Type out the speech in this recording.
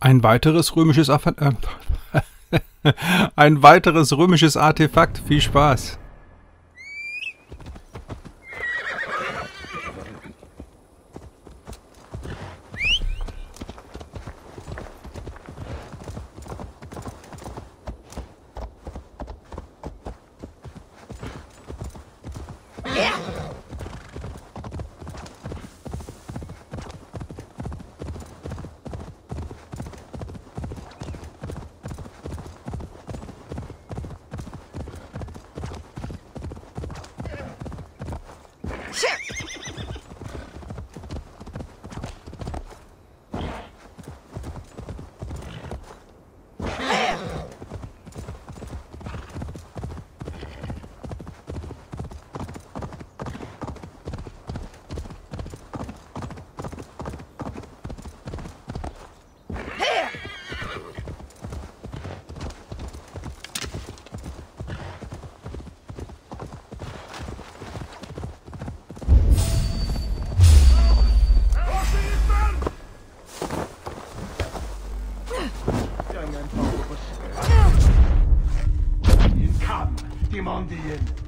Ein weiteres römisches Aff äh, Ein weiteres römisches Artefakt. Viel Spaß. him on the end.